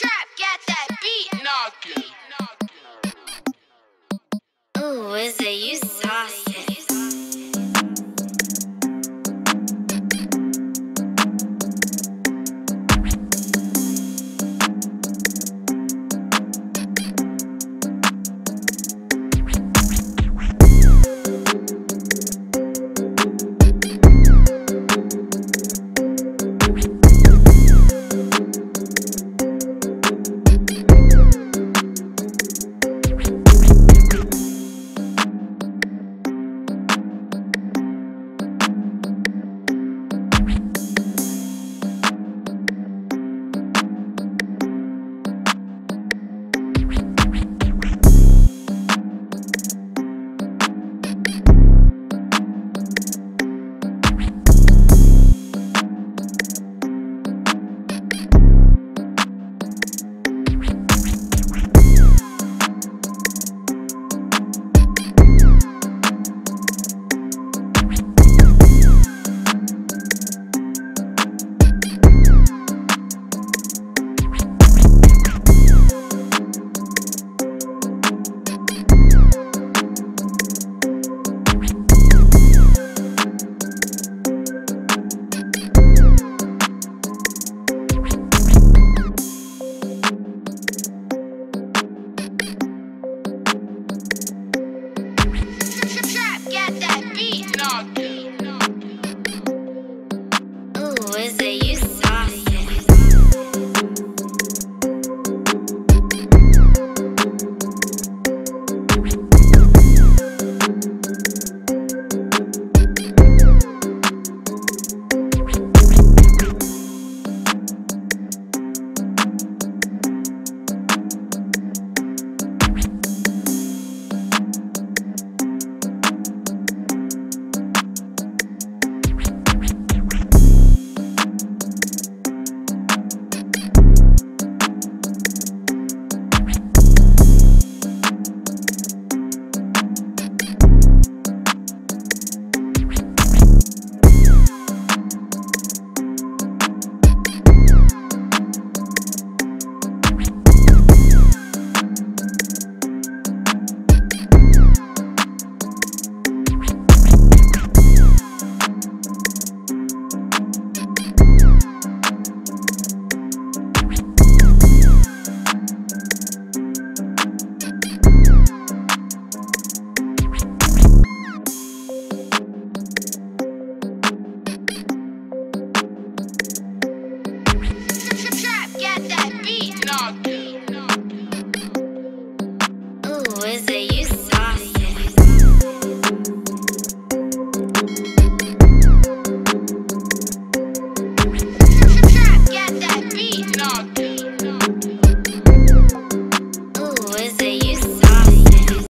trap got that beat knocking. Ooh, is it you? dog.